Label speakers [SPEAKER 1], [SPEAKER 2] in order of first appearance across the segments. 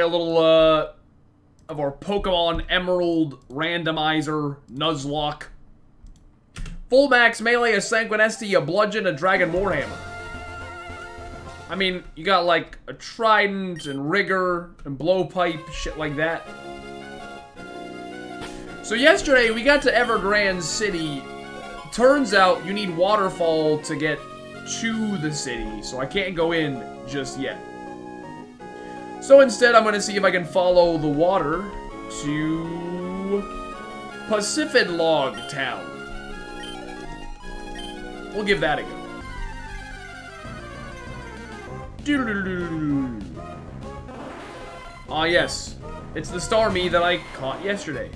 [SPEAKER 1] a little uh, of our Pokemon Emerald Randomizer Nuzlocke. Full max melee, a Sanguinesti, a Bludgeon, a Dragon Warhammer. I mean, you got like a Trident and Rigor and Blowpipe, shit like that. So yesterday we got to Evergrande City. Turns out you need Waterfall to get to the city, so I can't go in just yet. So instead I'm gonna see if I can follow the water to Pacific Log Town. We'll give that a go. Ah yes, it's the Starmie that I caught yesterday.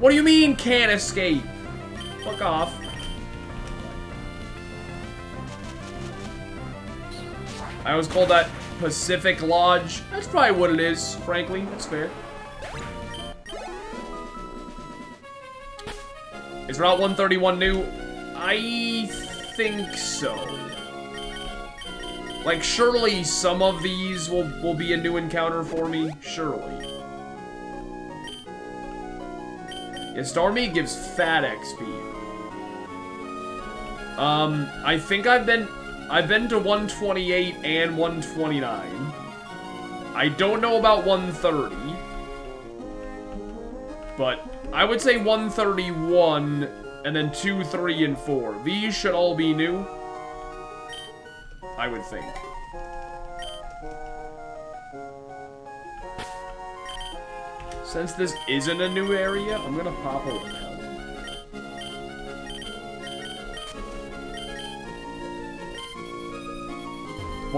[SPEAKER 1] What do you mean can't escape? Fuck off. I always call that Pacific Lodge. That's probably what it is, frankly. That's fair. Is Route 131 new? I think so. Like, surely some of these will, will be a new encounter for me. Surely. Yeah, Starmie gives fat XP. Um, I think I've been... I've been to 128 and 129. I don't know about 130. But I would say 131 and then 2, 3, and 4. These should all be new. I would think. Since this isn't a new area, I'm gonna pop over now.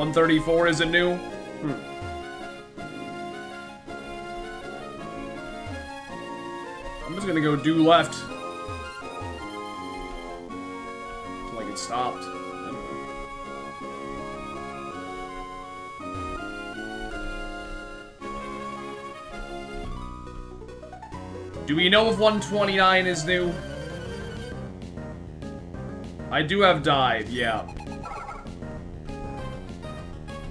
[SPEAKER 1] 134 is it new? Hmm. I'm just gonna go due left. Like it stopped. Do we know if 129 is new? I do have dive, yeah.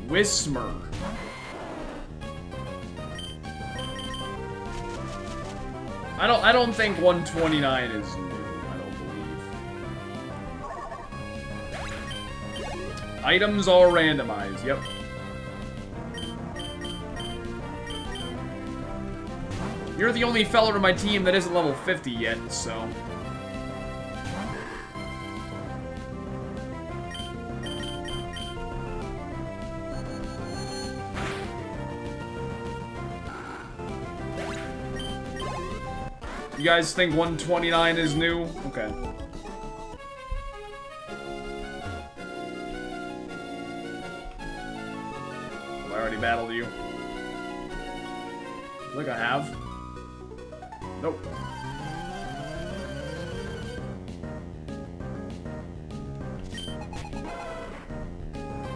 [SPEAKER 1] Whismur. I don't I don't think 129 is new, I don't believe. Items are randomized, yep. You're the only feller in my team that isn't level 50 yet, so... You guys think 129 is new? Okay. Have I already battled you? I think I have. Nope.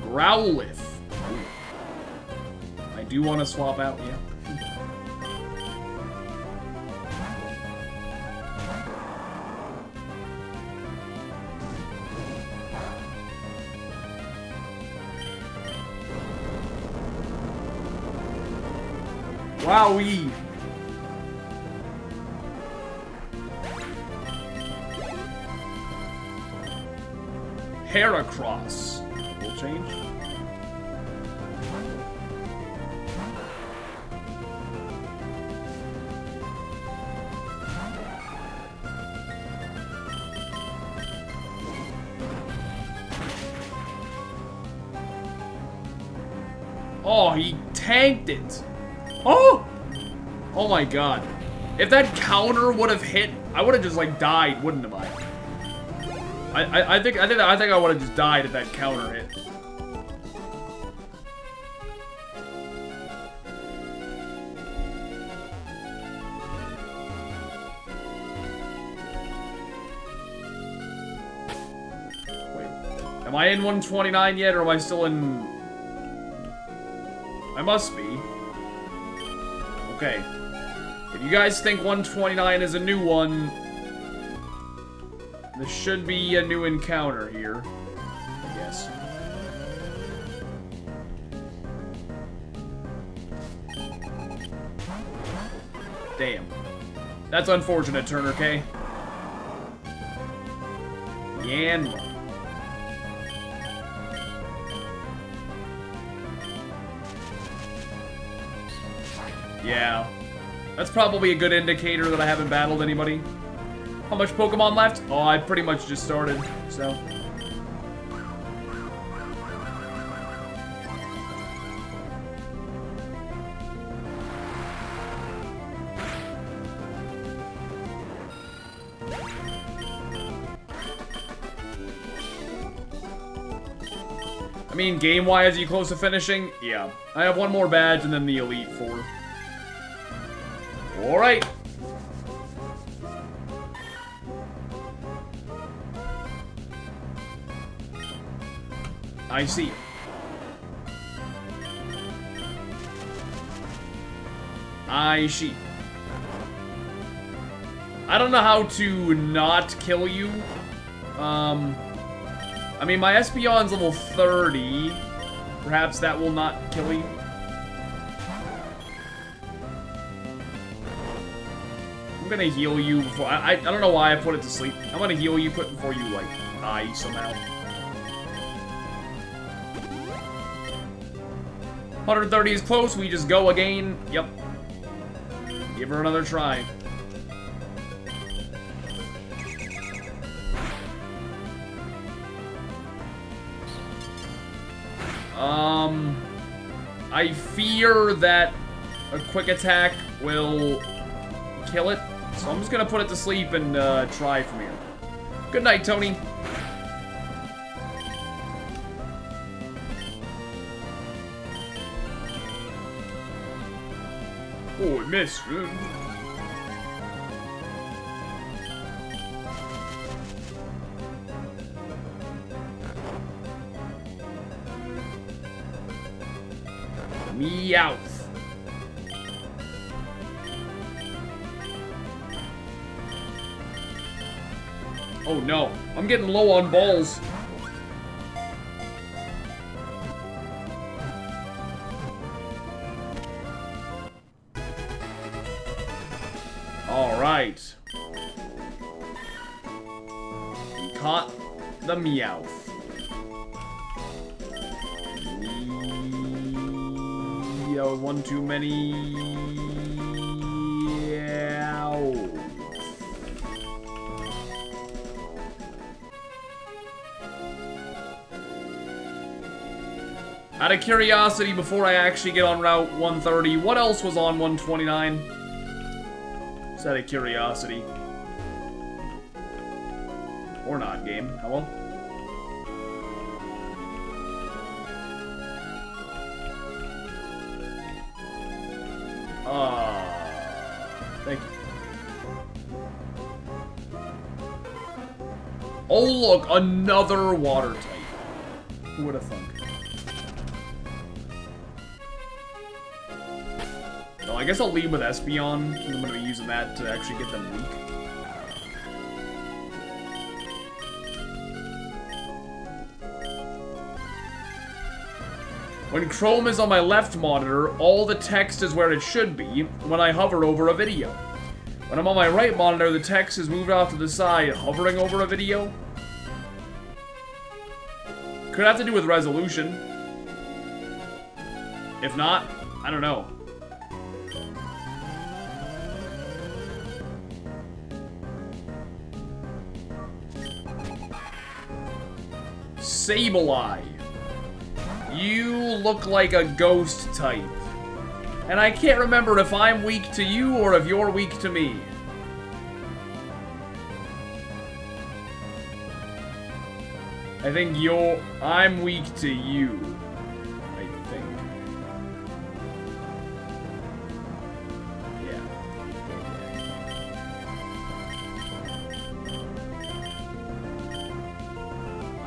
[SPEAKER 1] Growlithe. I do want to swap out, yeah. Wowee! Heracross. Will change. Oh, he tanked it. My god. If that counter would have hit, I would have just like died, wouldn't have I? I, I, I think I think I think I would have just died if that counter hit. Wait, am I in 129 yet, or am I still in? I must be. Okay. If you guys think 129 is a new one, this should be a new encounter here. Damn. That's unfortunate, Turner K. Yan. Yeah. That's probably a good indicator that I haven't battled anybody. How much Pokemon left? Oh, I pretty much just started, so... I mean, game-wise, are you close to finishing? Yeah. I have one more badge and then the Elite Four. Alright. I see. I see. I don't know how to not kill you. Um, I mean, my Espeon's level 30. Perhaps that will not kill you. Gonna heal you before- I, I, I don't know why I put it to sleep. I'm gonna heal you quick before you, like, die somehow. 130 is close, we just go again. Yep. Give her another try. Um, I fear that a quick attack will kill it, so I'm just gonna put it to sleep and uh, try from here. Good night, Tony. Oh, I missed. Meowth. Oh no, I'm getting low on balls. Of curiosity, before I actually get on Route 130, what else was on 129? Just out of curiosity. Or not, game. Hello? Ah, thank you. Oh look, another water type. Who would have thunk? I guess I'll lead with Espeon. I'm gonna be using that to actually get them weak. When Chrome is on my left monitor, all the text is where it should be when I hover over a video. When I'm on my right monitor, the text is moved off to the side, hovering over a video. Could have to do with resolution. If not, I don't know. Sableye. You look like a ghost type. And I can't remember if I'm weak to you or if you're weak to me. I think you're... I'm weak to you.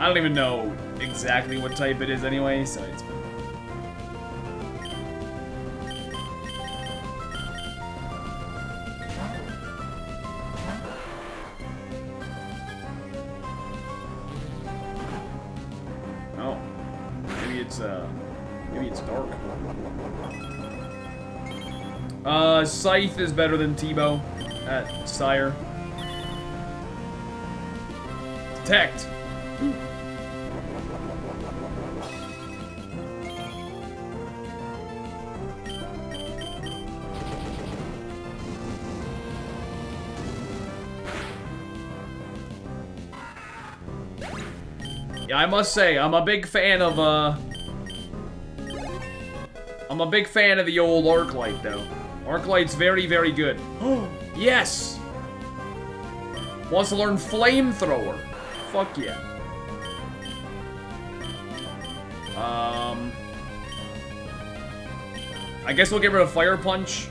[SPEAKER 1] I don't even know exactly what type it is anyway, so it's... Oh. Maybe it's, uh... Maybe it's dark. Uh, Scythe is better than T-Bow at Sire. Detect. I must say, I'm a big fan of, uh... I'm a big fan of the old Arclight, though. Arclight's very, very good. yes! Wants to learn Flamethrower. Fuck yeah. Um... I guess we'll get rid of Fire Punch.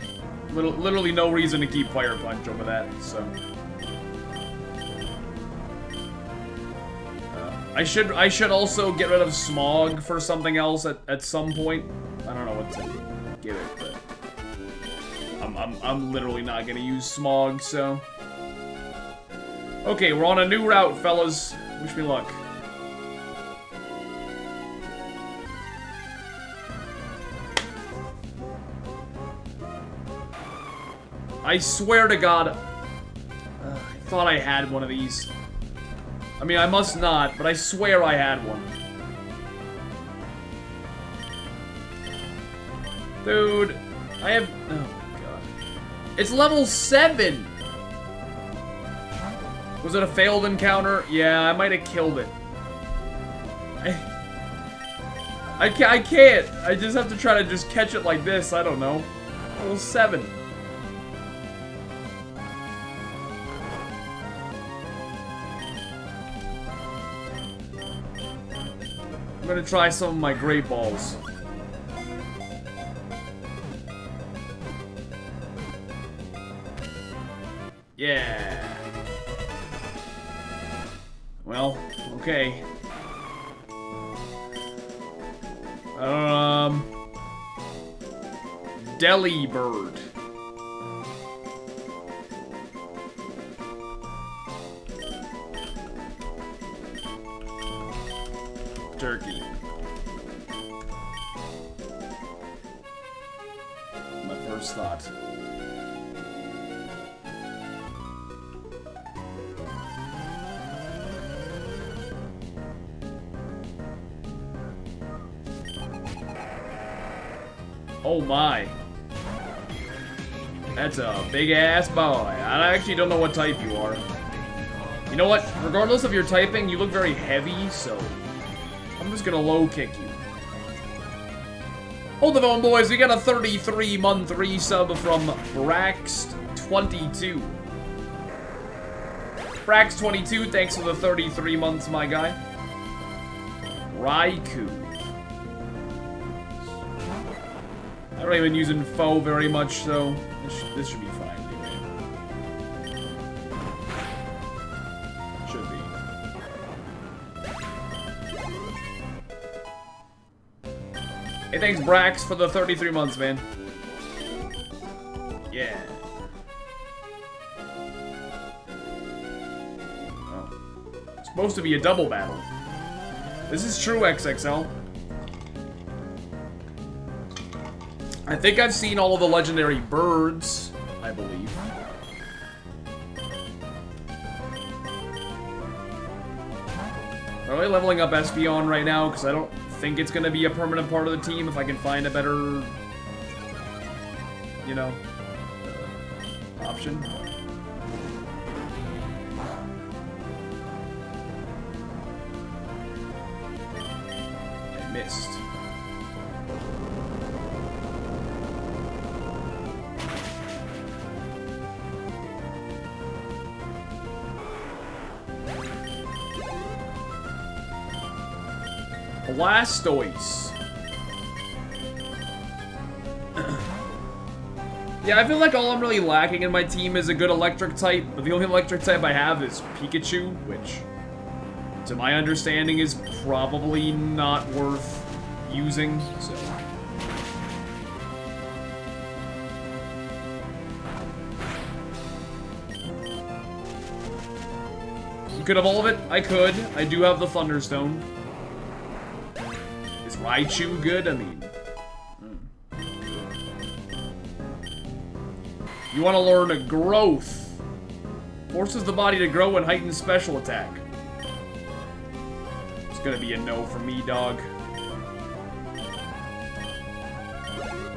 [SPEAKER 1] Little, literally no reason to keep Fire Punch over that, so... I should I should also get rid of Smog for something else at, at some point. I don't know what to give it, but I'm, I'm, I'm literally not gonna use Smog, so... Okay, we're on a new route, fellas. Wish me luck. I swear to God, uh, I thought I had one of these. I mean, I must not, but I swear I had one. Dude, I have... Oh, God. It's level 7! Was it a failed encounter? Yeah, I might have killed it. I... I can't, I can't. I just have to try to just catch it like this. I don't know. Level 7. I'm gonna try some of my great balls. Yeah. Well, okay. Um... Delibird. turkey. Big ass boy. I actually don't know what type you are. You know what? Regardless of your typing, you look very heavy, so I'm just gonna low kick you. Hold the phone, boys. We got a 33 month resub from Brax22. Brax22, thanks for the 33 months, my guy. Raikou. I don't even using foe very much, so this, this should be thanks, Brax, for the 33 months, man. Yeah. Oh. It's supposed to be a double battle. This is true, XXL. I think I've seen all of the legendary birds, I believe. Are we leveling up Espeon right now? Because I don't think it's to be a permanent part of the team if I can find a better, you know, option. I missed. Blastoise. yeah, I feel like all I'm really lacking in my team is a good electric type, but the only electric type I have is Pikachu, which, to my understanding, is probably not worth using, so... You could evolve it? I could. I do have the Thunderstone. Raichu good? I mean... You want to learn a growth. Forces the body to grow and heighten special attack. It's gonna be a no for me, dog.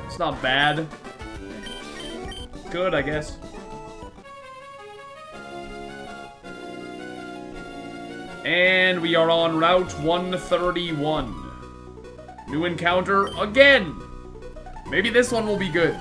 [SPEAKER 1] It's not bad. Good, I guess. And we are on Route 131. New encounter again! Maybe this one will be good.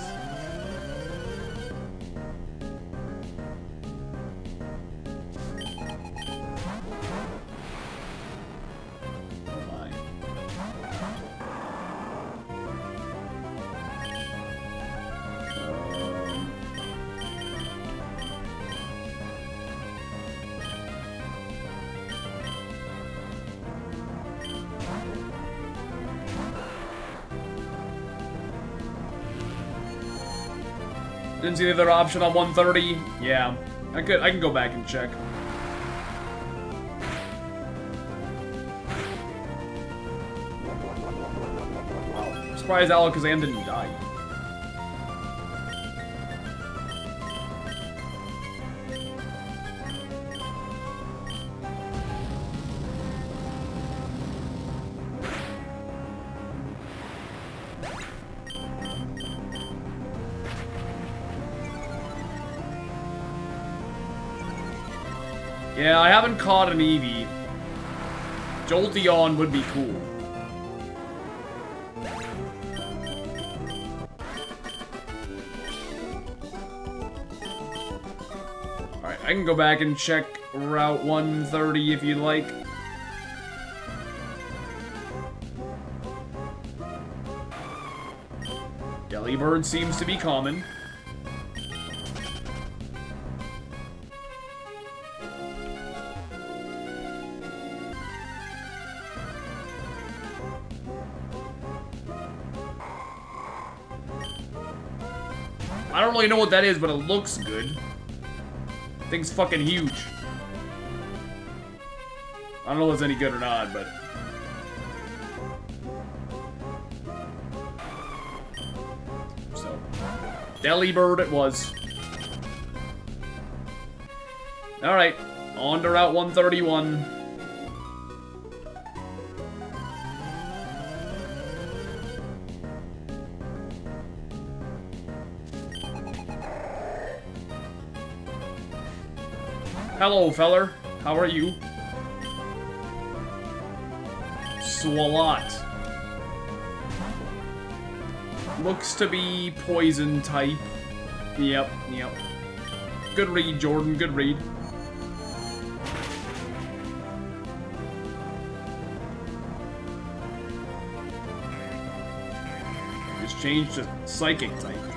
[SPEAKER 1] Didn't see the other option on 130. Yeah, I could. I can go back and check. Wow. Surprised Alakazam didn't die. Haven't an Eevee. Jolteon would be cool. Alright, I can go back and check Route 130 if you'd like. Delibird seems to be common. Really know what that is, but it looks good. Thing's fucking huge. I don't know if it's any good or not, but... So... Delibird it was. Alright, on to Route 131. Hello, feller. How are you? Swalot. Looks to be poison type. Yep, yep. Good read, Jordan. Good read. Just changed to psychic type.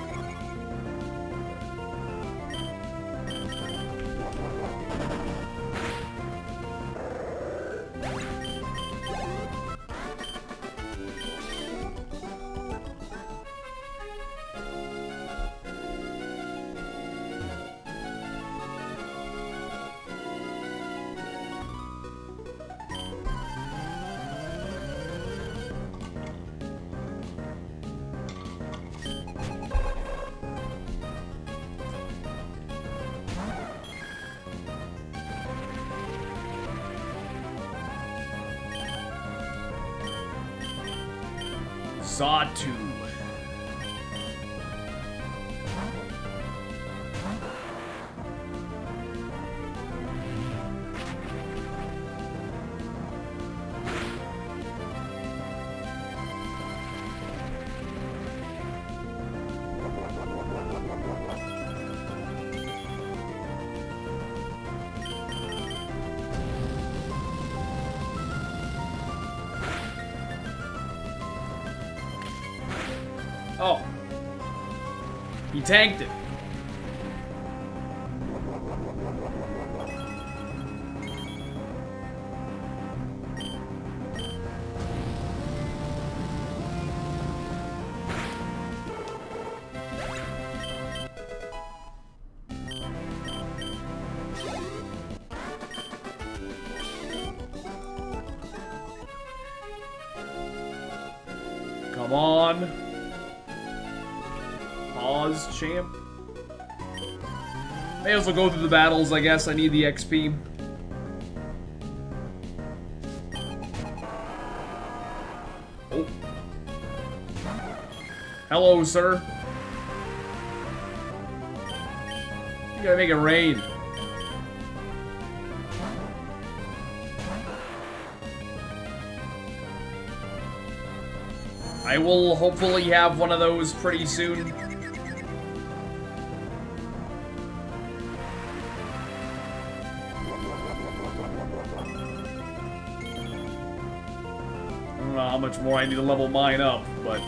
[SPEAKER 1] He tanked it. Battles, I guess. I need the XP. Oh. Hello, sir. You gotta make it rain. I will hopefully have one of those pretty soon. Much more I need to level mine up, but...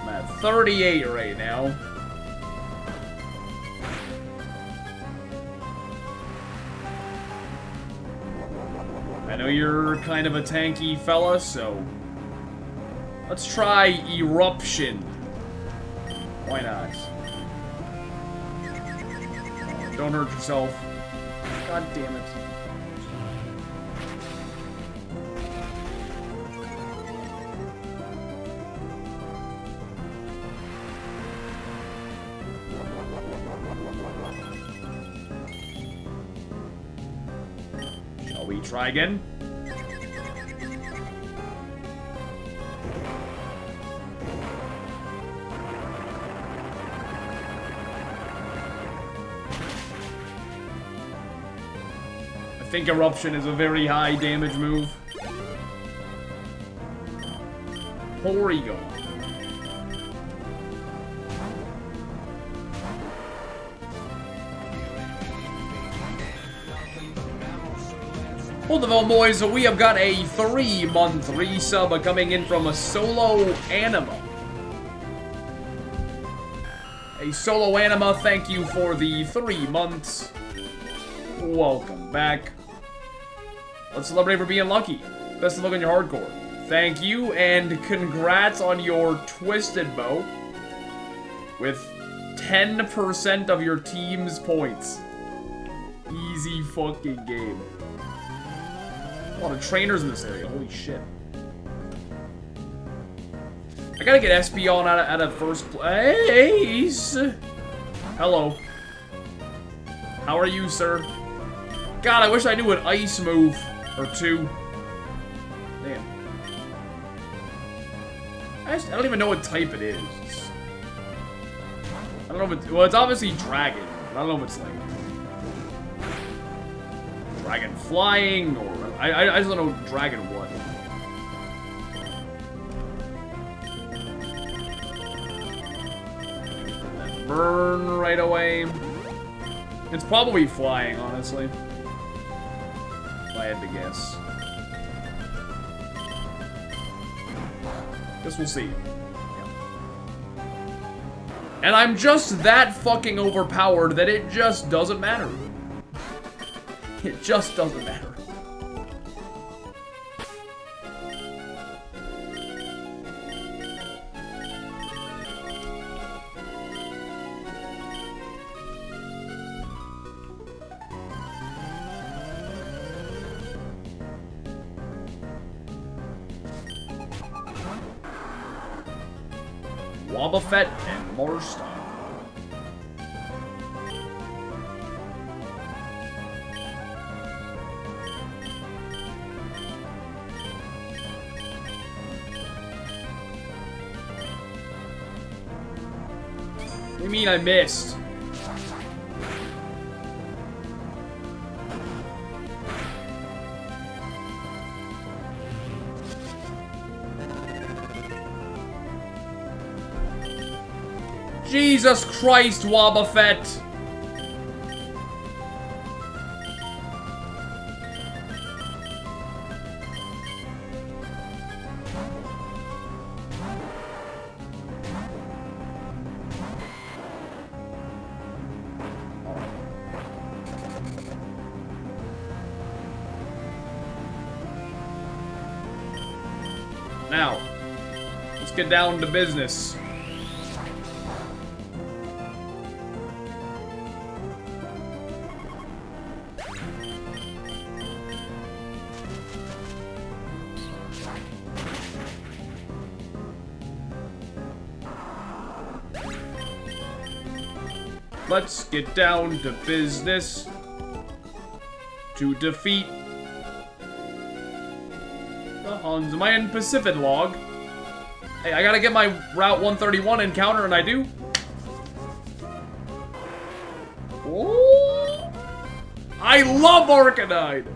[SPEAKER 1] I'm at 38 right now. I know you're kind of a tanky fella, so... Let's try Eruption. Why not? Don't hurt yourself. God damn it. Try again? I think Eruption is a very high damage move. Porygon. Hold boys. We have got a three-month resub coming in from a solo anima. A solo anima, thank you for the three months. Welcome back. Let's celebrate for being lucky. Best of luck on your hardcore. Thank you, and congrats on your Twisted Bow. With 10% of your team's points. Easy fucking game. A lot of trainers in this area. Holy shit. I gotta get Espeon out of, out of first place. Hello. How are you, sir? God, I wish I knew an ice move or two. Damn. I, just, I don't even know what type it is. I don't know if it's... Well, it's obviously dragon. I don't know if it's like... Dragon flying, or... I, I, I just don't know dragon what. Burn right away. It's probably flying, honestly. If I had to guess. Guess we'll see. And I'm just that fucking overpowered that it just doesn't matter. It just doesn't matter. Missed? Jesus Christ, Wobbuffet! Now, let's get down to business. Let's get down to business to defeat Am I in Pacific log? Hey, I gotta get my Route 131 encounter, and I do. Oh, I love Arcanine!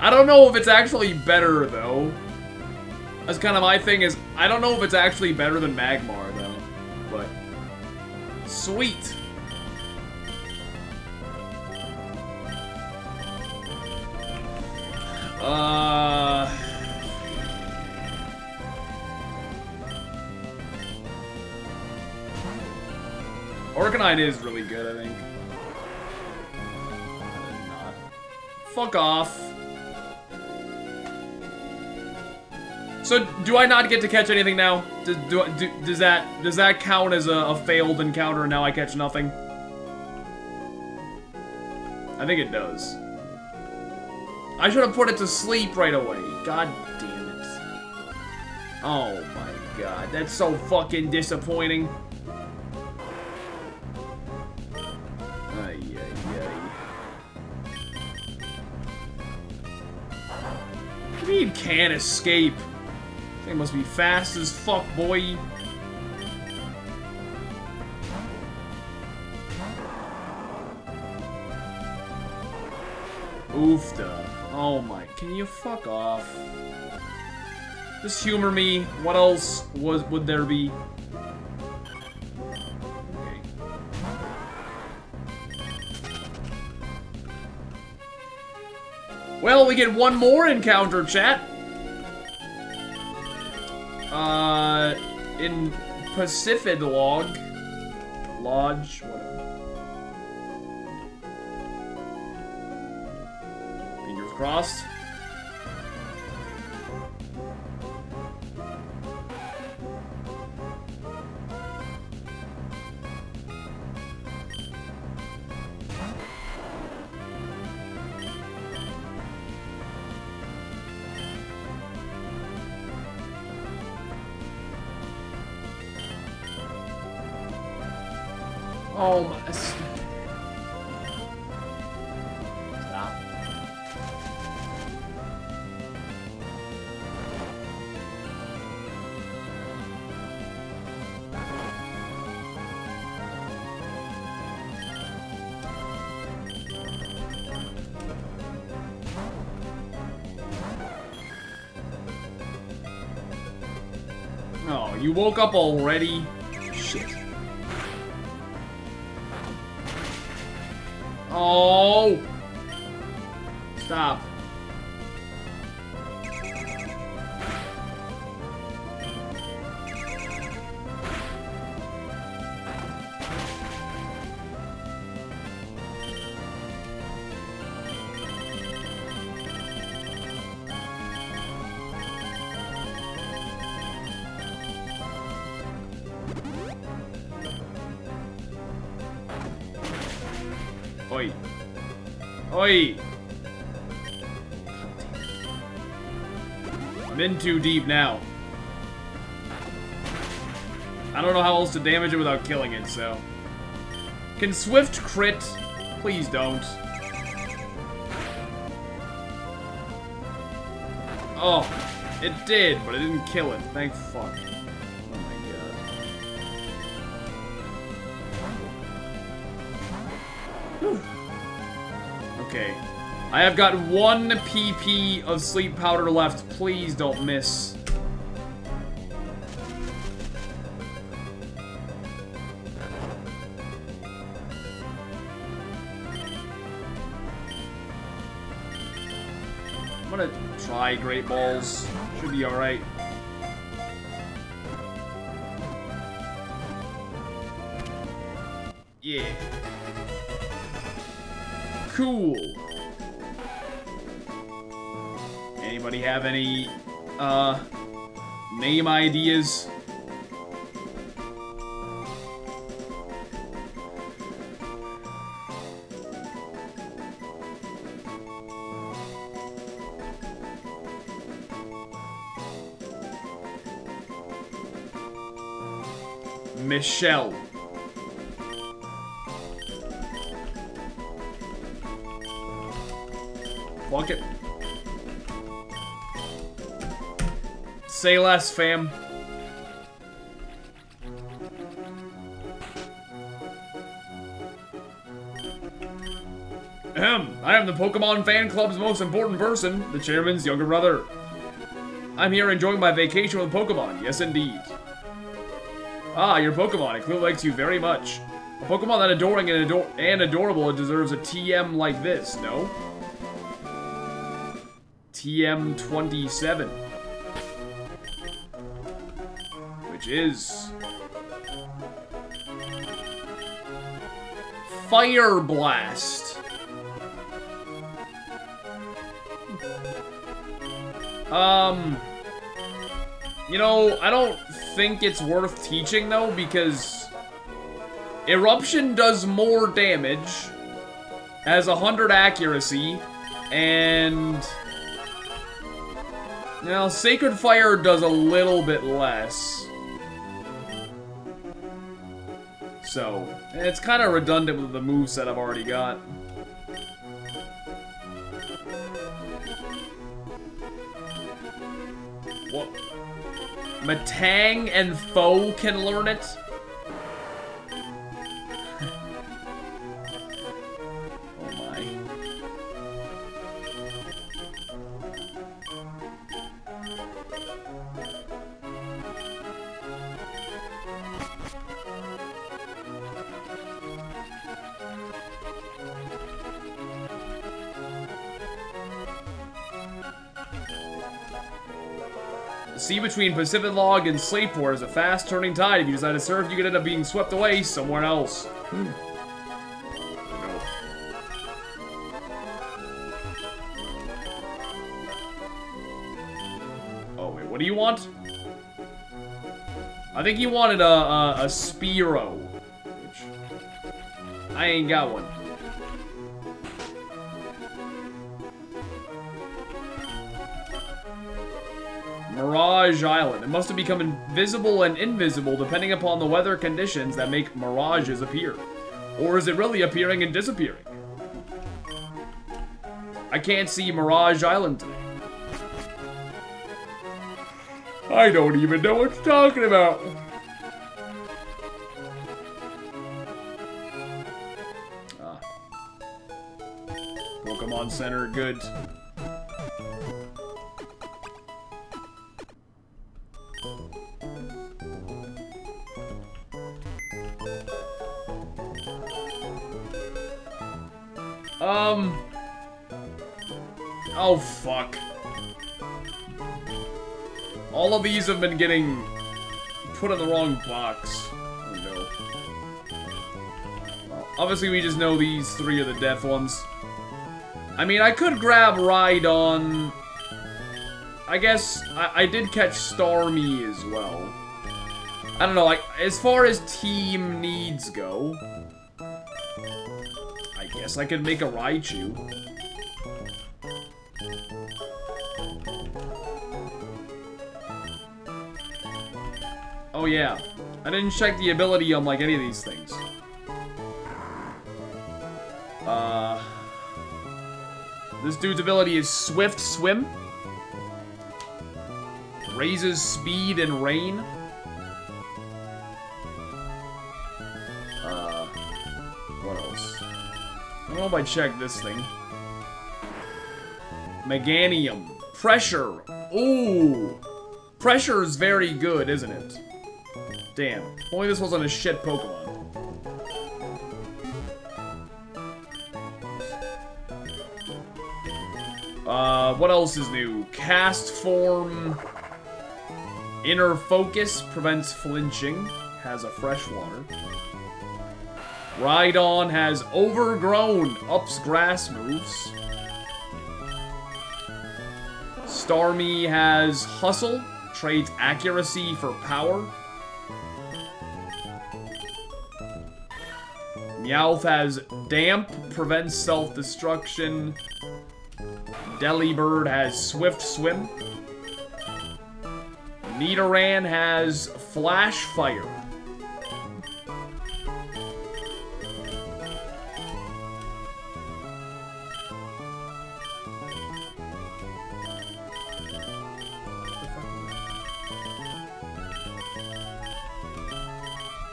[SPEAKER 1] I don't know if it's actually better, though. That's kind of my thing is, I don't know if it's actually better than Magmar, though. But, sweet. Arcanine is really good, I think. Fuck off. So, do I not get to catch anything now? Does, do, do, does that does that count as a, a failed encounter and now I catch nothing? I think it does. I should have put it to sleep right away. God damn it. Oh my god, that's so fucking disappointing. You can't escape? Thing must be fast as fuck, boy. Oofda. Oh my, can you fuck off? Just humor me. What else was would there be? Well, we get one more encounter, chat. Uh, in Pacific log, lodge, whatever. Fingers crossed. Oh, you woke up already? Shit. Oh! Stop. Too deep now. I don't know how else to damage it without killing it, so... Can Swift crit? Please don't. Oh, it did, but it didn't kill it. Thank fuck. I have got one PP of sleep powder left. Please don't miss. I'm gonna try Great Balls. Should be alright. Anybody have any, uh, name ideas? Michelle. Fuck it. Say less, fam. Ahem. I am the Pokemon fan club's most important person, the chairman's younger brother. I'm here enjoying my vacation with Pokemon. Yes, indeed. Ah, your Pokemon. It clearly likes you very much. A Pokemon that adoring and, ador and adorable deserves a TM like this, no? TM27. Which is... Fire Blast. Um... You know, I don't think it's worth teaching, though, because... Eruption does more damage, has a 100 accuracy, and... Now, Sacred Fire does a little bit less. So, it's kind of redundant with the moveset I've already got. What? Matang and Foe can learn it? Between Pacifidlog and Slateport is a fast turning tide. If you decide to surf, you could end up being swept away somewhere else. Hmm. Oh, wait, what do you want? I think he wanted a, a, a. Which I ain't got one. Mirage Island. It must have become invisible and invisible depending upon the weather conditions that make mirages appear. Or is it really appearing and disappearing? I can't see Mirage Island today. I don't even know what you're talking about. Ah. Pokemon Center, good. All of these have been getting put in the wrong box. Oh, no. Well, obviously, we just know these three are the death ones. I mean, I could grab Rhydon. I guess I, I did catch Starmie as well. I don't know, like, as far as team needs go, I guess I could make a Raichu. Oh yeah, I didn't check the ability on like any of these things. Uh, this dude's ability is Swift Swim. Raises speed and rain. Uh, what else? I don't know if I checked this thing. Meganium. Pressure. Ooh. Pressure is very good, isn't it? Damn. Only this wasn't a shit Pokemon. Uh, what else is new? Castform. Inner focus prevents flinching. Has a freshwater. Rhydon has overgrown. Ups grass moves. Starmie has hustle. Trades accuracy for power. Meowth has Damp, prevents self-destruction. Delibird has Swift Swim. Nidoran has Flash Fire.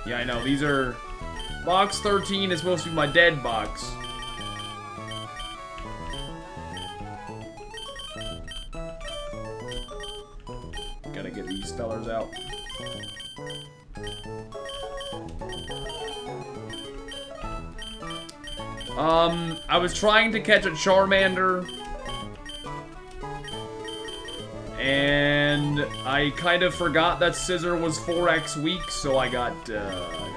[SPEAKER 1] Yeah, I know. These are Box 13 is supposed to be my dead box. Gotta get these fellers out. Um, I was trying to catch a Charmander. And I kind of forgot that Scizor was 4x weak, so I got, uh.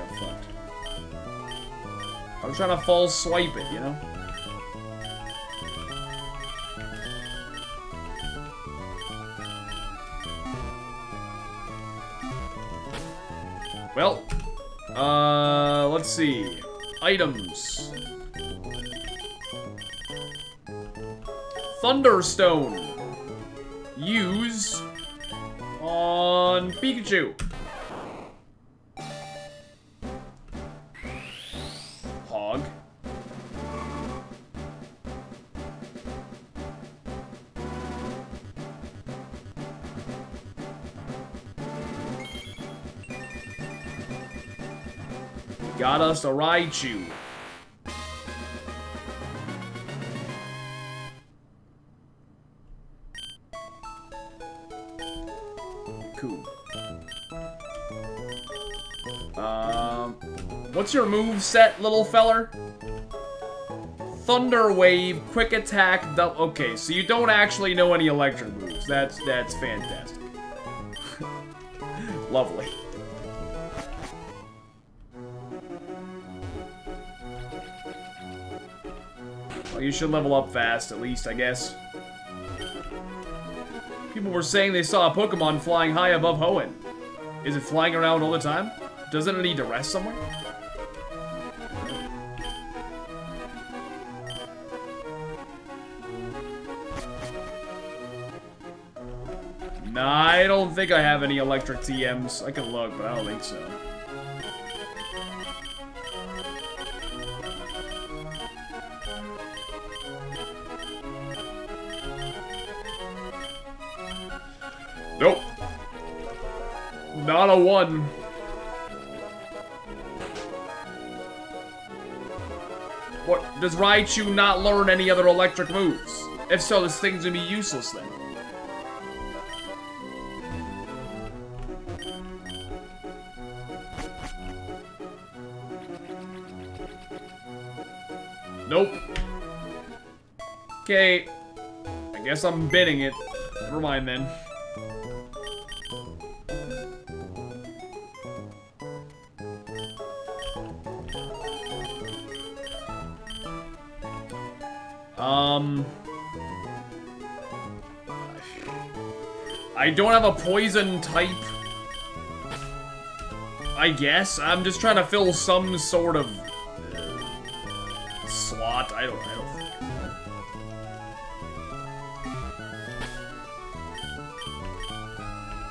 [SPEAKER 1] I was trying to false swipe it, you know? Well, uh, let's see. Items. Thunderstone. Use on Pikachu. Us a Raichu. Cool. Um, what's your move set, little feller? Thunder Wave, Quick Attack. Okay, so you don't actually know any electric moves. That's that's fantastic. Lovely. You should level up fast, at least, I guess. People were saying they saw a Pokemon flying high above Hoenn. Is it flying around all the time? Doesn't it need to rest somewhere? Nah, I don't think I have any electric TMs. I can look, but I don't think so. Not a one. What, does Raichu not learn any other electric moves? If so, this thing's gonna be useless then. Nope. Okay. I guess I'm bidding it. Never mind then. I don't have a poison type. I guess. I'm just trying to fill some sort of uh, slot. I don't. I don't.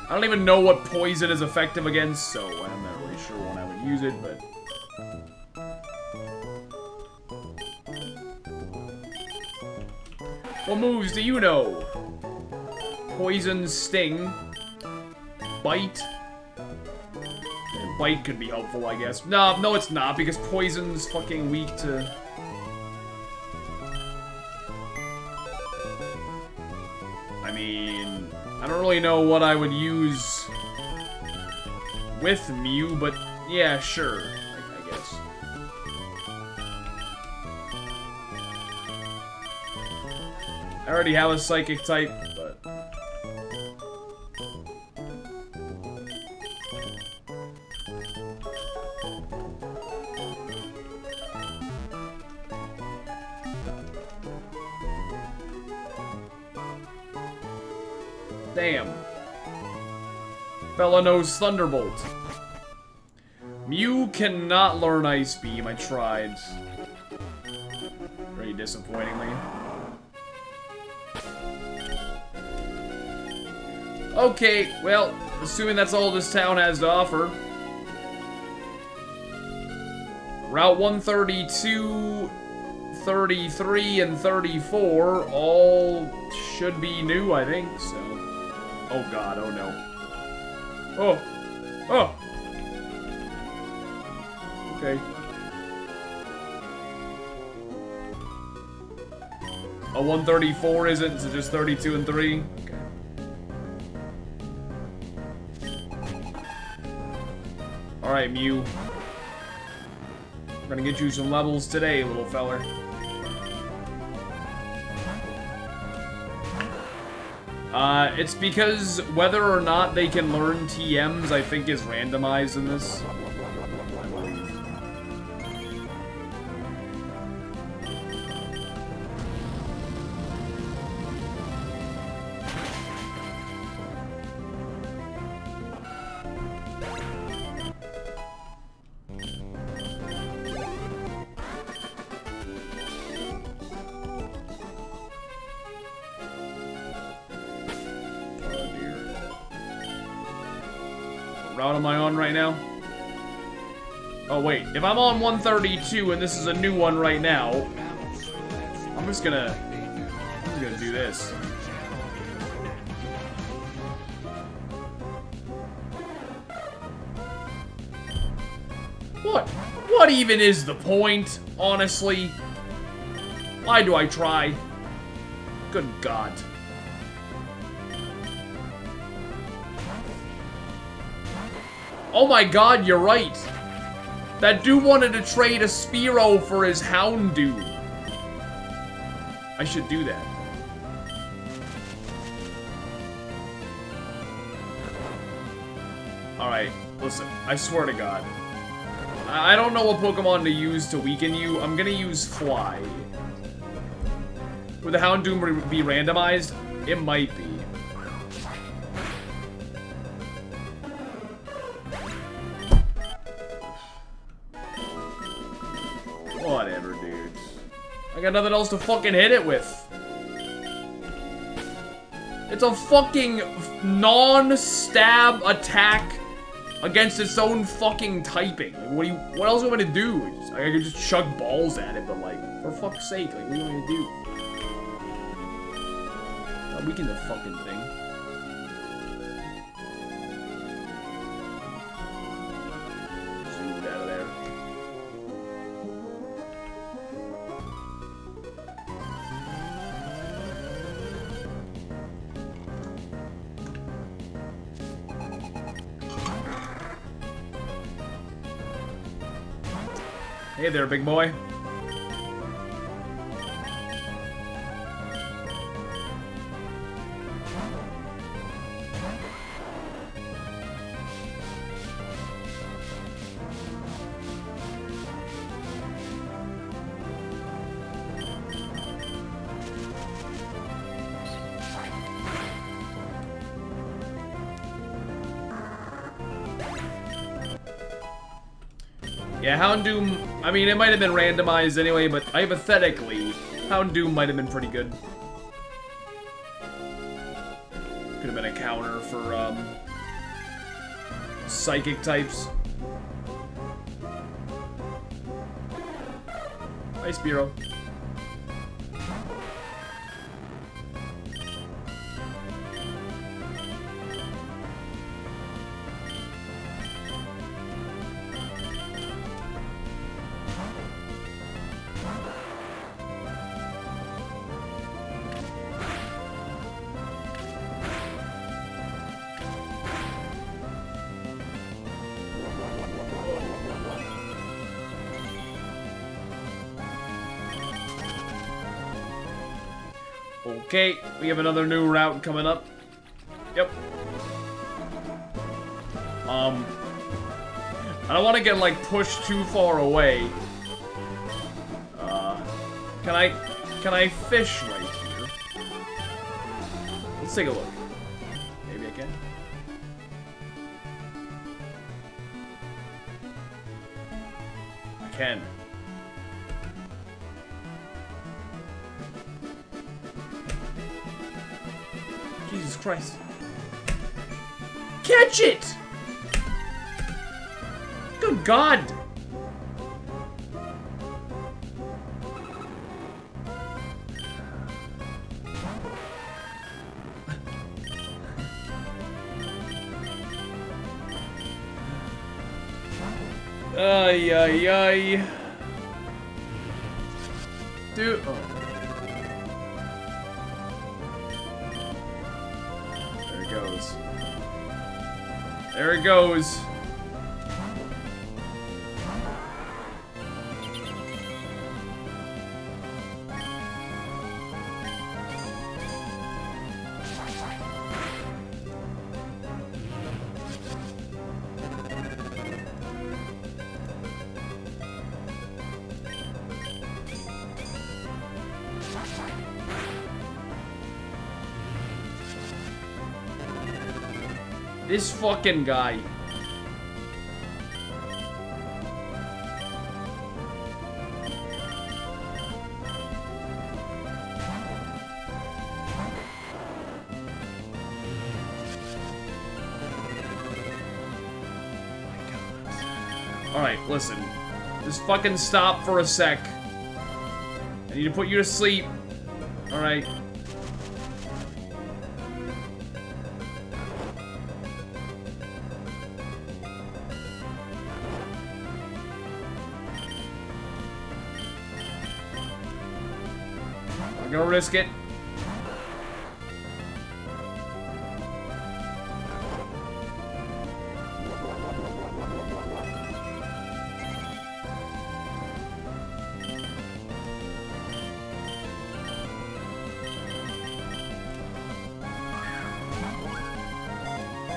[SPEAKER 1] I don't even know what poison is effective against, so I'm not really sure when I would use it, but. What moves do you know? Poison, Sting, Bite. Bite could be helpful, I guess. No, no, it's not, because Poison's fucking weak to... I mean, I don't really know what I would use with Mew, but yeah, sure, I, guess. I already have a Psychic type, Fella knows Thunderbolt. Mew cannot learn Ice Beam. I tried. Very disappointingly. Okay, well, assuming that's all this town has to offer. Route 132, 33, and 34 all should be new, I think, so... Oh god, oh no. Oh! Oh! Okay. A 134 isn't, so just 32 and 3? Alright, Mew. We're gonna get you some levels today, little feller. Uh, it's because whether or not they can learn TMs, I think, is randomized in this. If I'm on 132 and this is a new one right now, I'm just gonna... I'm just gonna do this. What? What even is the point, honestly? Why do I try? Good God. Oh my god, you're right. That dude wanted to trade a Spearow for his Houndoom. I should do that. Alright, listen, I swear to god. I don't know what Pokemon to use to weaken you. I'm gonna use Fly. Would the Houndoom be randomized? It might be. Got nothing else to fucking hit it with. It's a fucking non-stab attack against its own fucking typing. Like, what do you? What else am I gonna do? I could just chuck balls at it, but like, for fuck's sake, like, what are you gonna do? I'll weaken the fucking thing. Hey there, big boy. Mean, it might have been randomized anyway, but hypothetically, Houndoom might have been pretty good. Could have been a counter for, um, psychic types. Nice Spearow. Okay, we have another new route coming up. Yep. Um, I don't want to get, like, pushed too far away. Uh, can I, can I fish right here? Let's take a look. There it goes. Fucking guy. Alright, listen. Just fucking stop for a sec. I need to put you to sleep. Alright. Risk it.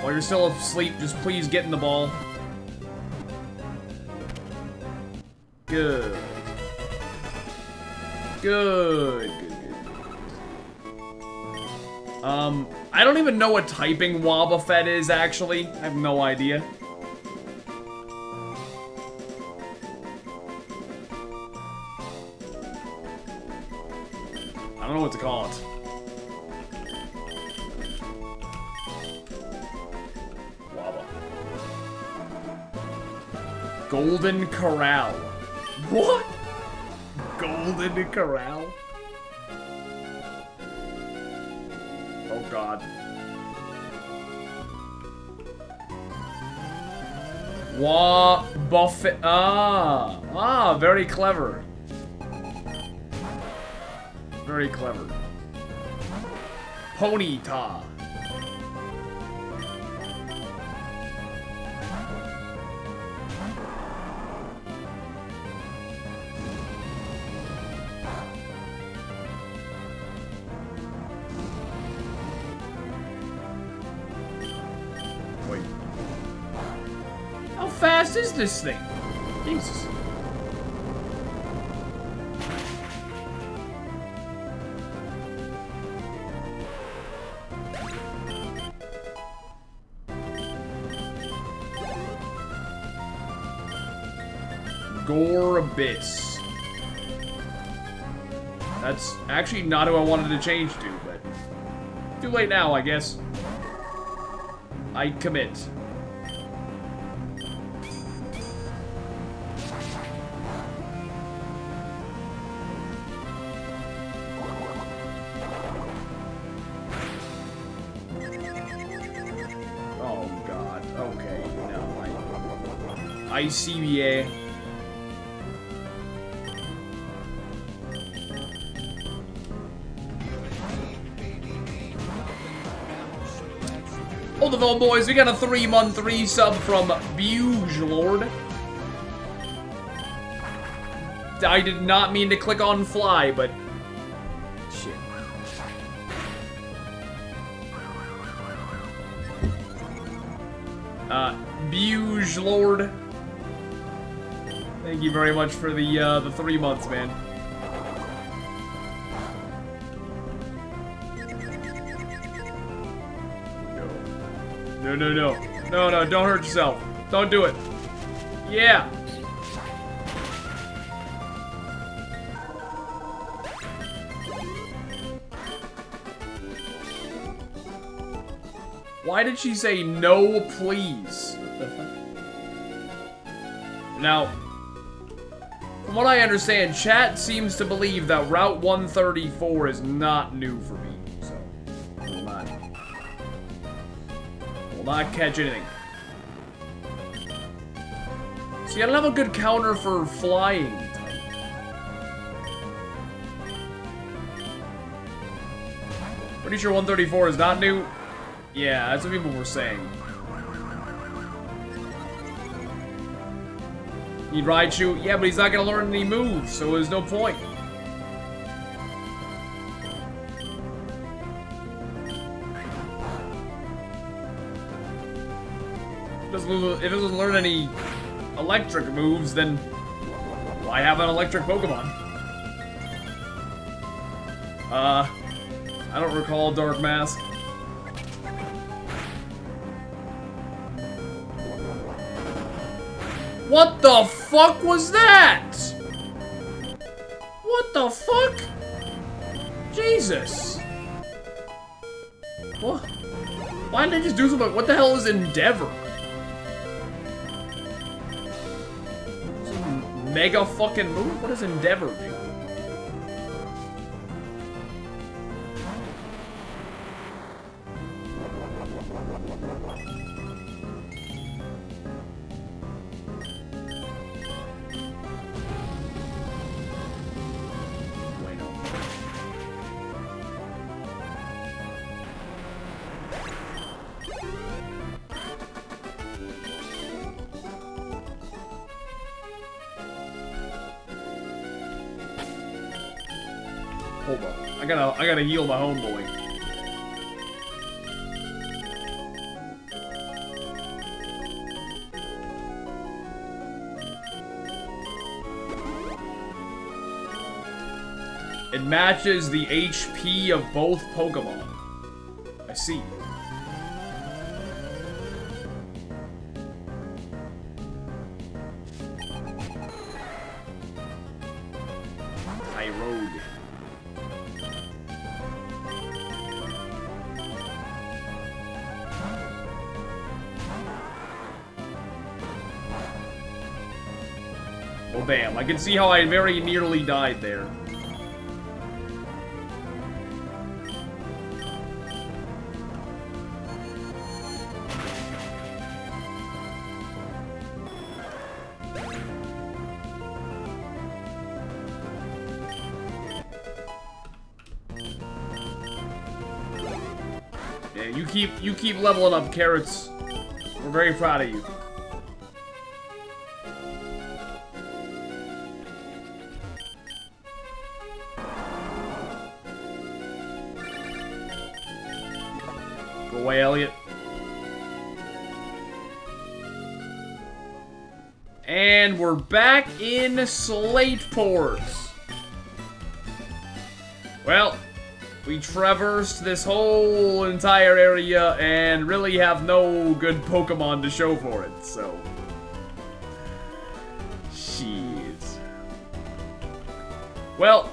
[SPEAKER 1] While you're still asleep, just please get in the ball. Good. Good, good, good. I don't even know what typing Wobbuffet is, actually. I have no idea. I don't know what to call it. Golden Corral. What? Golden Corral? God. Wa Buffet. Ah. Ah, very clever. Very clever. Ponyta. This thing? Jesus. Gorebyss. That's actually not who I wanted to change to, but too late now, I guess. I commit. Okay. No. I ICBA. Hold the phone, boys. We got a three-month resub from Buge Lord. I did not mean to click on fly, but Buge Lord. Thank you very much for the uh, the three months, man. No, no, no. No, no, don't hurt yourself. Don't do it. Yeah. Why did she say no, please? Now, from what I understand, chat seems to believe that Route 134 is not new for me, so will not, will not catch anything. See, I don't have a good counter for flying. Pretty sure 134 is not new. Yeah, that's what people were saying. Need Raichu? Yeah, but he's not gonna learn any moves, so there's no point. If it doesn't learn any electric moves, then why have an electric Pokemon? Uh, I don't recall Dark Mask. What the fuck was that? What the fuck? Jesus. What? Why didn't I just do something? What the hell is Endeavor? Some mega fucking move? What does Endeavor do? Gotta heal my homeboy. It matches the HP of both Pokemon. I see. Well, bam. I can see how I very nearly died there. Yeah, you keep you keep leveling up, carrots. We're very proud of you. Back in Slateport. Well, we traversed this whole entire area and really have no good Pokemon to show for it, so. Shit. Well,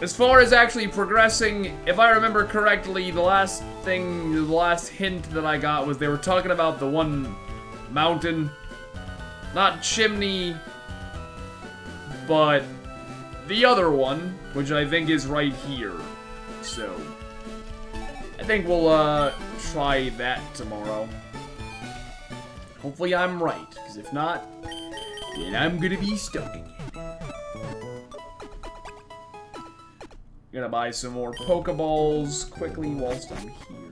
[SPEAKER 1] as far as actually progressing, if I remember correctly, the last thing, the last hint that I got was they were talking about the one mountain. Not Chimney, but the other one, which I think is right here. So, I think we'll uh, try that tomorrow. Hopefully I'm right, because if not, then I'm gonna be stuck again. Gonna buy some more Pokeballs quickly whilst I'm here.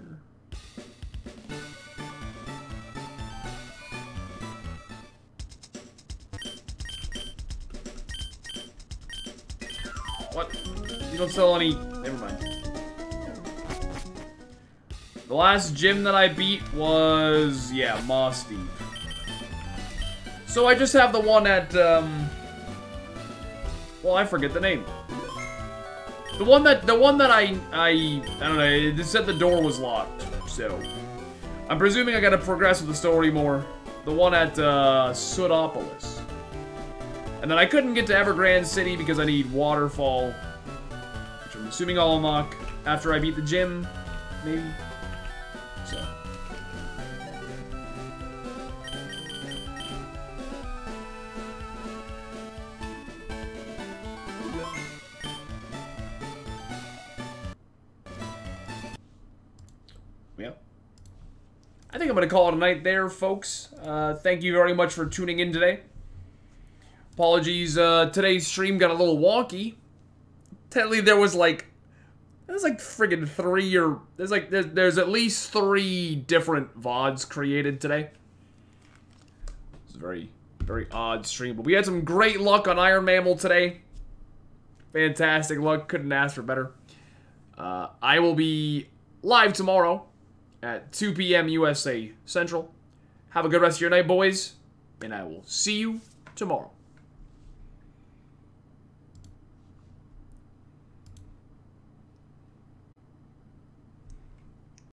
[SPEAKER 1] What? You don't sell any... Never mind. The last gym that I beat was... Yeah, Mossdeep. So I just have the one at, um... Well, I forget the name. The one that the one that I I I don't know. It said the door was locked, so I'm presuming I gotta progress with the story more. The one at uh, Sootopolis, and then I couldn't get to Ever Grande City because I need Waterfall, which I'm assuming I'll unlock after I beat the gym, maybe. So. I think I'm going to call it a night there, folks. Uh, thank you very much for tuning in today. Apologies, uh, today's stream got a little wonky. Technically, there was like, there's like friggin' three or, there's like, there's, there's at least three different VODs created today. It's a very, very odd stream, but we had some great luck on Iron Mammal today. Fantastic luck, couldn't ask for better. Uh, I will be live tomorrow at 2 p.m. USA Central. Have a good rest of your night, boys, and I will see you tomorrow.